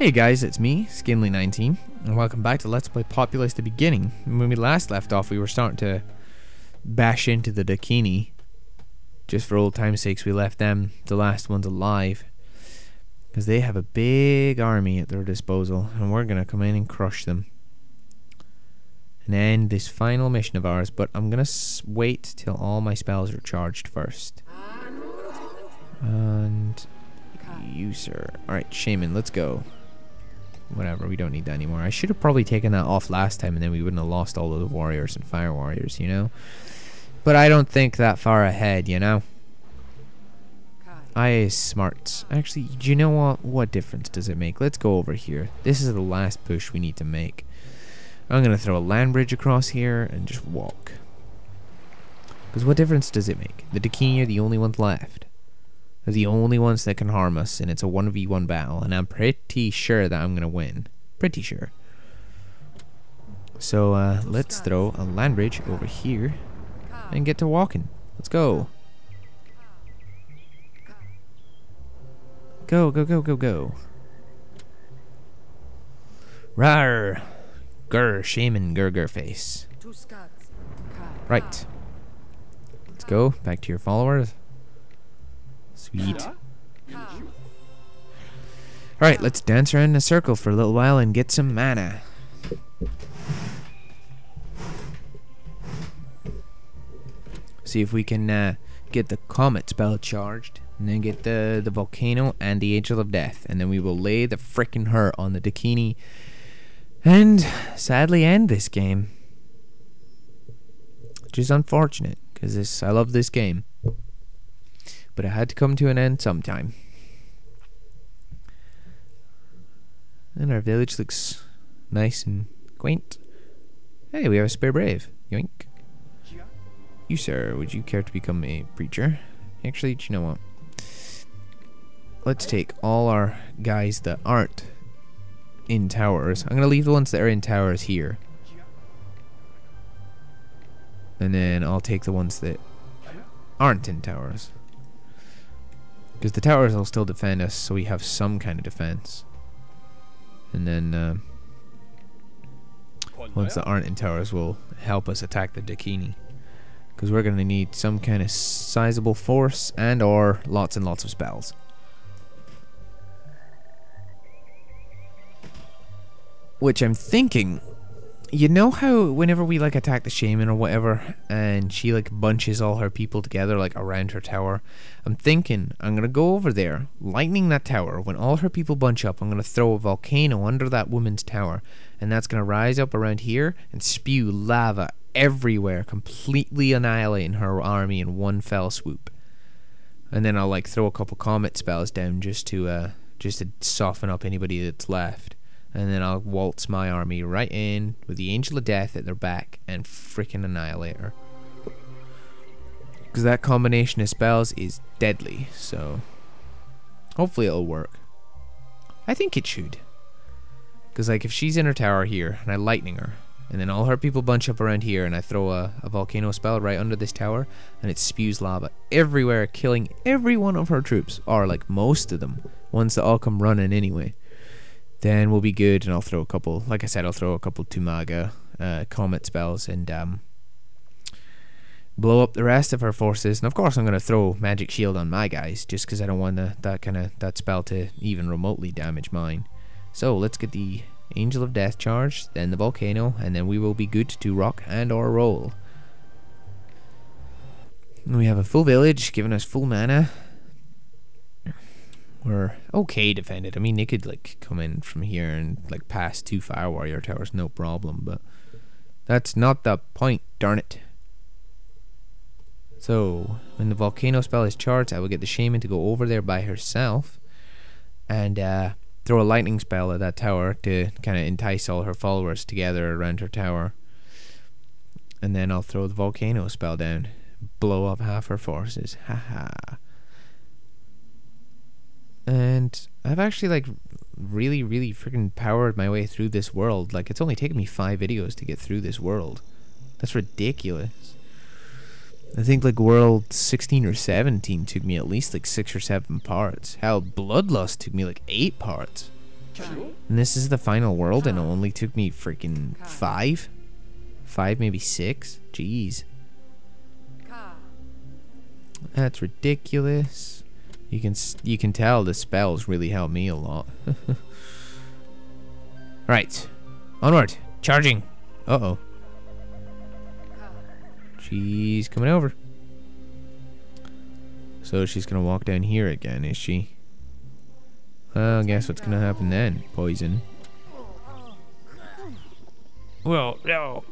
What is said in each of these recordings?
Hey guys, it's me, Skinley19, and welcome back to Let's Play Populous the Beginning. When we last left off, we were starting to bash into the Dakini. Just for old time's sakes, we left them, the last ones alive. Because they have a big army at their disposal, and we're going to come in and crush them. And end this final mission of ours, but I'm going to wait till all my spells are charged first. And you, sir. Alright, Shaman, let's go whatever, we don't need that anymore. I should have probably taken that off last time and then we wouldn't have lost all of the warriors and fire warriors, you know? But I don't think that far ahead, you know? I smart. Actually, do you know what? What difference does it make? Let's go over here. This is the last push we need to make. I'm going to throw a land bridge across here and just walk. Because what difference does it make? The Dakini are the only ones left. They're the only ones that can harm us, and it's a 1v1 battle, and I'm pretty sure that I'm going to win. Pretty sure. So, uh, let's throw a land bridge over here and get to walking. Let's go. Go, go, go, go, go. Rar! Gur, shaman, gur, gur face. Right. Let's go. Back to your followers. Sweet. Alright, let's dance around in a circle for a little while and get some mana. See if we can uh, get the comet spell charged. And then get the, the volcano and the angel of death. And then we will lay the frickin' hurt on the Dakini. And sadly end this game. Which is unfortunate. Because this I love this game but it had to come to an end sometime. And our village looks nice and quaint. Hey, we have a spare brave. Yoink. You, sir, would you care to become a preacher? Actually, do you know what? Let's take all our guys that aren't in towers. I'm going to leave the ones that are in towers here. And then I'll take the ones that aren't in towers. Because the towers will still defend us, so we have some kind of defense. And then uh, ones that aren't in towers will help us attack the Dakini. Because we're going to need some kind of sizable force and or lots and lots of spells. Which I'm thinking you know how whenever we like attack the shaman or whatever and she like bunches all her people together like around her tower i'm thinking i'm gonna go over there lightning that tower. When all her people bunch up i'm gonna throw a volcano under that woman's tower and that's gonna rise up around here and spew lava everywhere completely annihilating her army in one fell swoop. And then i'll like throw a couple comet spells down just to uh just to soften up anybody that's left and then I'll waltz my army right in with the Angel of Death at their back and freaking annihilate her. Because that combination of spells is deadly, so hopefully it'll work. I think it should. Because like if she's in her tower here and I lightning her, and then all her people bunch up around here and I throw a, a volcano spell right under this tower and it spews lava everywhere, killing every one of her troops, or like most of them, ones that all come running anyway then we'll be good. And I'll throw a couple, like I said, I'll throw a couple Tumaga uh, Comet spells and um, blow up the rest of her forces. And of course, I'm going to throw Magic Shield on my guys just because I don't want the, that kind of that spell to even remotely damage mine. So let's get the Angel of Death charged, then the Volcano, and then we will be good to rock and or roll. We have a full village giving us full mana were okay defended. I mean, they could like come in from here and like pass two fire warrior towers, no problem. But that's not the point. Darn it. So when the volcano spell is charged, I will get the shaman to go over there by herself and uh, throw a lightning spell at that tower to kind of entice all her followers together around her tower. And then I'll throw the volcano spell down, blow up half her forces. Haha and I've actually like really really freaking powered my way through this world like it's only taken me five videos to get through this world that's ridiculous I think like world 16 or 17 took me at least like six or seven parts How bloodlust took me like eight parts And this is the final world and it only took me freaking five? Five, maybe six? Jeez. That's ridiculous. You can you can tell the spells really help me a lot. right. Onward. Charging. Uh-oh. She's coming over. So she's gonna walk down here again, is she? Well, guess what's gonna happen then? Poison. Well, no.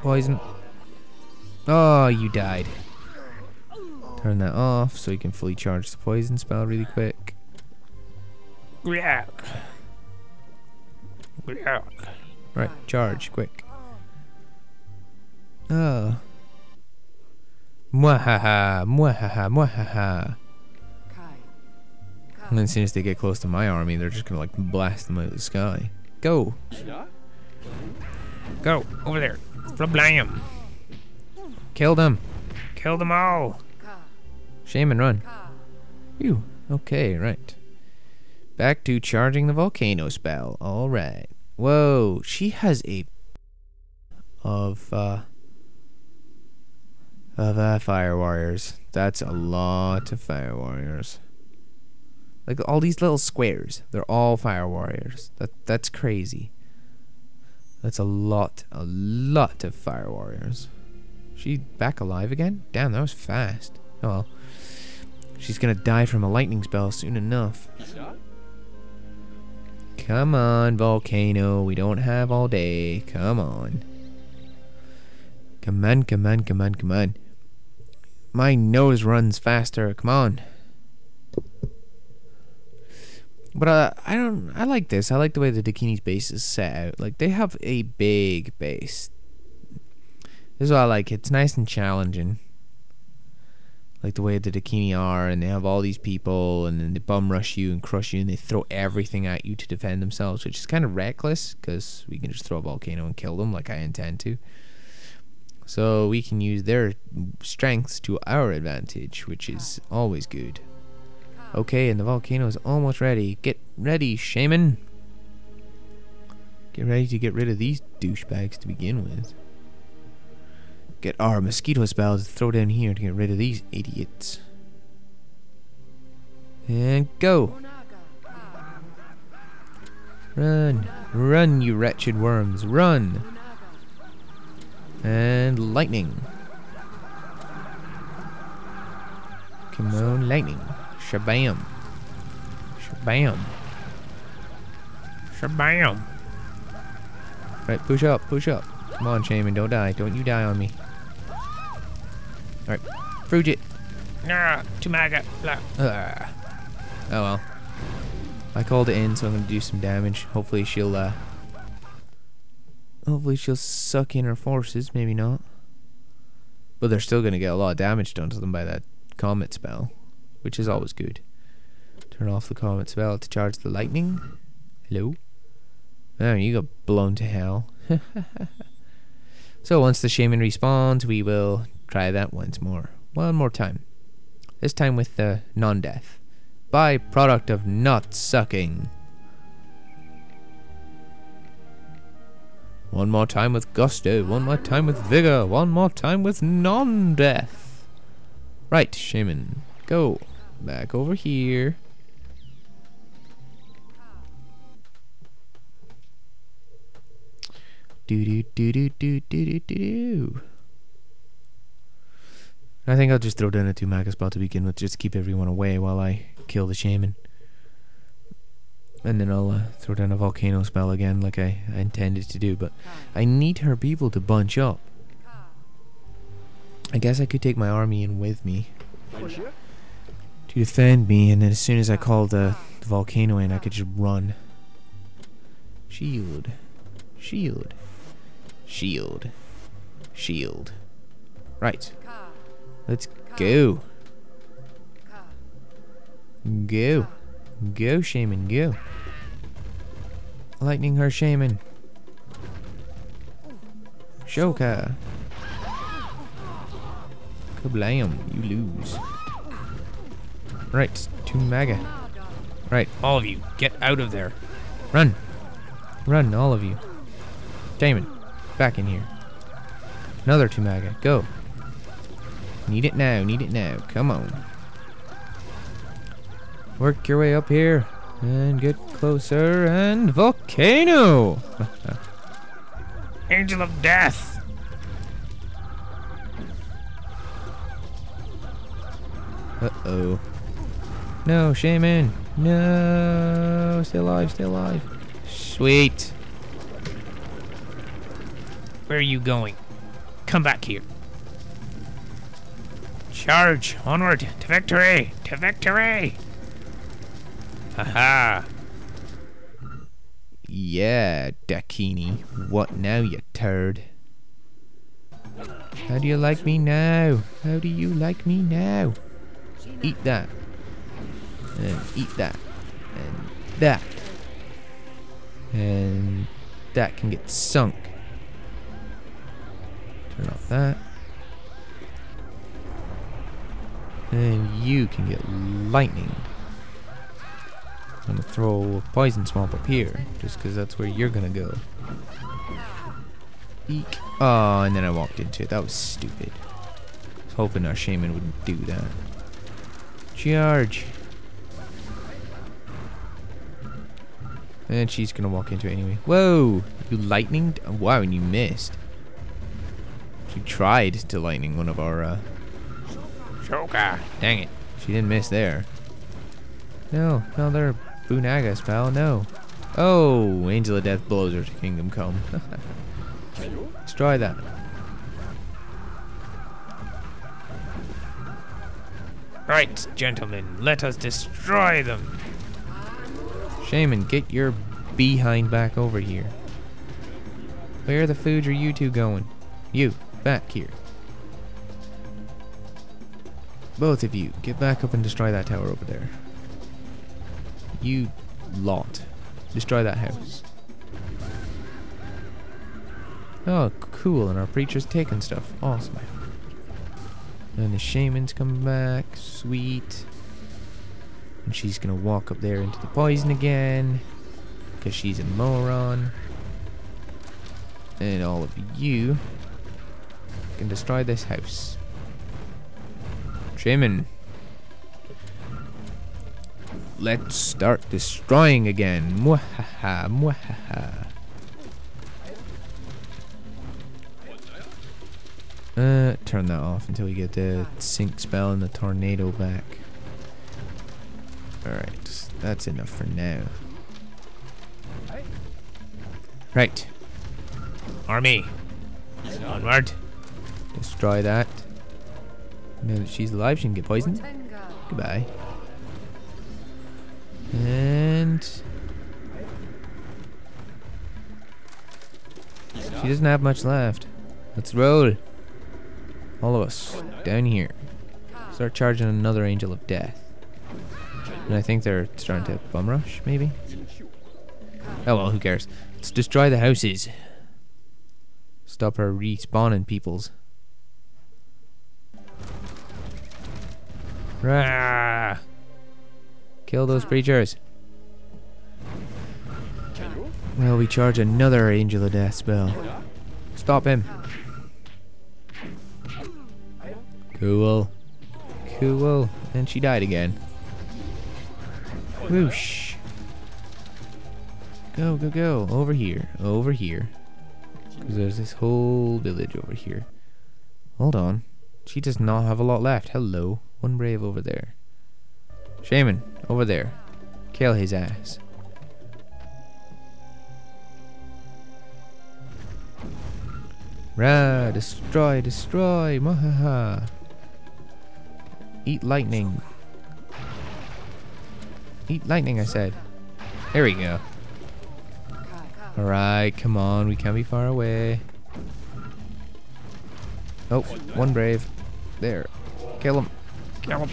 Poison. Oh, you died. Turn that off so you can fully charge the poison spell really quick. Right, charge, quick. Oh. Mwahaha, mwahaha, mwahaha. And as soon as they get close to my army, they're just gonna like blast them out of the sky. Go! Go! Over there! Flablam! Kill them! Kill them all! Shaman, run. Phew. Okay, right. Back to charging the volcano spell. Alright. Whoa, she has a of uh of uh, fire warriors. That's a lot of fire warriors. Like all these little squares, they're all fire warriors. That that's crazy. That's a lot, a lot of fire warriors. She back alive again? Damn, that was fast. Oh well. She's gonna die from a lightning spell soon enough. Come on, volcano. We don't have all day. Come on. Come on, come on, come on, come on. My nose runs faster. Come on. But uh, I don't. I like this. I like the way the Dakini's base is set out. Like they have a big base. This is what I like. It's nice and challenging like the way the Dakini are, and they have all these people, and then they bum rush you and crush you, and they throw everything at you to defend themselves, which is kind of reckless because we can just throw a volcano and kill them like I intend to. So we can use their strengths to our advantage, which is always good. Okay, and the volcano is almost ready. Get ready, shaman. Get ready to get rid of these douchebags to begin with get our mosquito spell to throw down here to get rid of these idiots. And go! Run! Run, you wretched worms! Run! And lightning. Come on, lightning. Shabam. Shabam. Shabam. Right, push up, push up. Come on, Shaman, don't die. Don't you die on me. Alright. Frugit. Nah, Tumaga. Uh. Oh well. I called it in, so I'm gonna do some damage. Hopefully she'll uh Hopefully she'll suck in her forces, maybe not. But they're still gonna get a lot of damage done to them by that comet spell. Which is always good. Turn off the comet spell to charge the lightning. Hello? Oh, you got blown to hell. so once the shaman respawns, we will Try that once more. One more time. This time with the non-death. Byproduct of not sucking. One more time with gusto. One more time with vigor. One more time with non-death. Right, shaman. Go. Back over here. Do do do do do do do do. I think I'll just throw down a two mega spell to begin with, just to keep everyone away while I kill the shaman. And then I'll uh, throw down a volcano spell again, like I, I intended to do. But I need her people to bunch up. I guess I could take my army in with me to defend me, and then as soon as I call the, the volcano in, I could just run. Shield, shield, shield, shield. Right. Let's go. Go. Go, shaman, go. Lightning her shaman. Shoka. Kablam, you lose. Right, to Maga. Right, all of you, get out of there. Run. Run, all of you. Damon, back in here. Another Tumaga, go. Need it now, need it now. Come on. Work your way up here. And get closer. And volcano! Angel of Death. Uh-oh. No, Shaman. No. Stay alive, stay alive. Sweet. Where are you going? Come back here. Charge! Onward! To victory! To victory! Haha! Yeah, Dakini. What now, you turd? How do you like me now? How do you like me now? Eat that. And eat that. And that. And that can get sunk. Turn off that. And you can get lightning. I'm gonna throw a poison swamp up here, just because that's where you're gonna go. Eek. Oh, and then I walked into it. That was stupid. I was hoping our shaman wouldn't do that. Charge. And she's gonna walk into it anyway. Whoa! You lightning? Wow, and you missed. She tried to lightning one of our, uh... Shoka! Dang it. She didn't miss there. No, no, they're Bunagas, pal. No. Oh, Angel of Death blows her to Kingdom Come. Destroy that. Right, gentlemen, let us destroy them. Shaman, get your behind back over here. Where the food are you two going? You, back here. Both of you, get back up and destroy that tower over there. You lot, destroy that house. Oh, cool, and our preacher's taking stuff. Awesome. And the shaman's coming back. Sweet. And she's gonna walk up there into the poison again. Because she's a moron. And all of you can destroy this house. Shaman. Let's start destroying again. Mwahaha, mwahaha. Uh, turn that off until we get the sink spell and the tornado back. Alright, that's enough for now. Right. Army, onward. Destroy that. Now that she's alive, she can get poisoned. Goodbye. And... She doesn't have much left. Let's roll. All of us. Down here. Start charging another Angel of Death. And I think they're starting to bum rush, maybe? Oh well, who cares? Let's destroy the houses. Stop her respawning peoples. Rah! Kill those preachers. Well, we charge another Angel of Death spell. Stop him. Cool. Cool. And she died again. Whoosh. Go, go, go. Over here. Over here. Because there's this whole village over here. Hold on. She does not have a lot left. Hello. One brave over there. Shaman, over there. Kill his ass. Rah, destroy, destroy, mahaha. Eat lightning. Eat lightning, I said. There we go. Alright, come on, we can't be far away. Oh, one brave. There. Kill him. Kill him.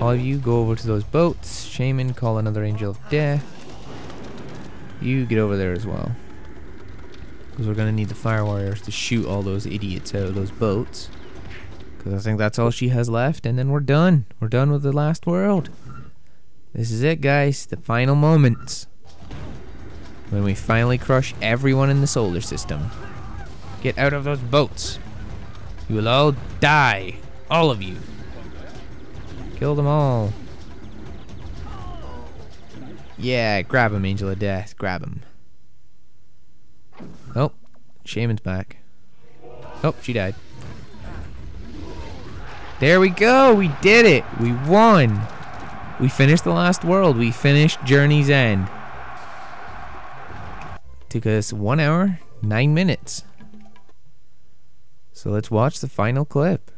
All of you go over to those boats. Shaman, call another angel of death. You get over there as well. Because we're going to need the fire warriors to shoot all those idiots out of those boats. Because I think that's all she has left. And then we're done. We're done with the last world. This is it, guys. The final moments. When we finally crush everyone in the solar system. Get out of those boats. You will all die. All of you. Kill them all. Yeah, grab him, Angel of Death. Grab him. Oh, Shaman's back. Oh, she died. There we go. We did it. We won. We finished the last world. We finished Journey's End. Took us one hour, nine minutes. So let's watch the final clip.